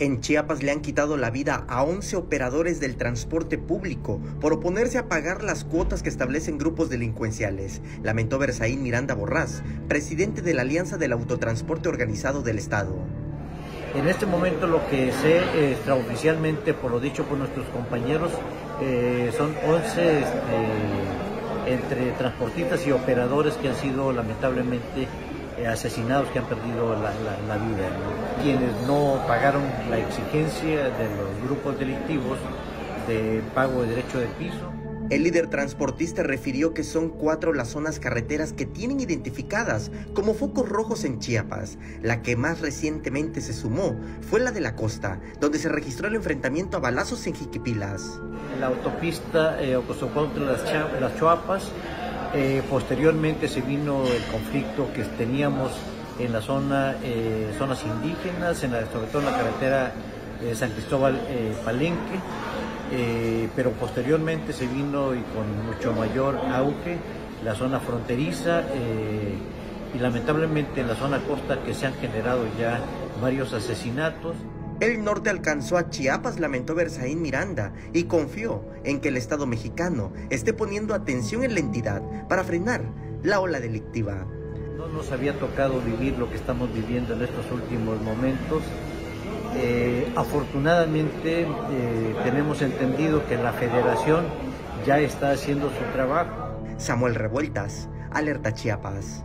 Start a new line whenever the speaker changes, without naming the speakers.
En Chiapas le han quitado la vida a 11 operadores del transporte público por oponerse a pagar las cuotas que establecen grupos delincuenciales, lamentó Berzaín Miranda Borrás, presidente de la Alianza del Autotransporte Organizado del Estado.
En este momento lo que sé extraoficialmente, por lo dicho por nuestros compañeros, eh, son 11 este, entre transportistas y operadores que han sido lamentablemente eh, asesinados que han perdido la, vida, quienes no pagaron la exigencia de los grupos delictivos de pago de derecho de piso.
El líder transportista refirió que son cuatro las zonas carreteras que tienen identificadas como focos rojos en Chiapas. La que más recientemente se sumó fue la de la costa, donde se registró el enfrentamiento a balazos en Jiquipilas.
En la autopista eh, las, las Chuapas eh, posteriormente se vino el conflicto que teníamos en la zona, eh, zonas indígenas, en la, sobre todo en la carretera de San Cristóbal eh, Palenque, pero posteriormente se vino y con mucho mayor auge la zona fronteriza y lamentablemente en la zona costa que se han generado ya varios asesinatos.
El norte alcanzó a Chiapas, lamentó Berzaín Miranda, y confió en que el Estado mexicano esté poniendo atención en la entidad para frenar la ola delictiva.
No nos había tocado vivir lo que estamos viviendo en estos últimos momentos. Eh, afortunadamente eh, tenemos entendido que la federación ya está haciendo su trabajo.
Samuel Revueltas, Alerta Chiapas.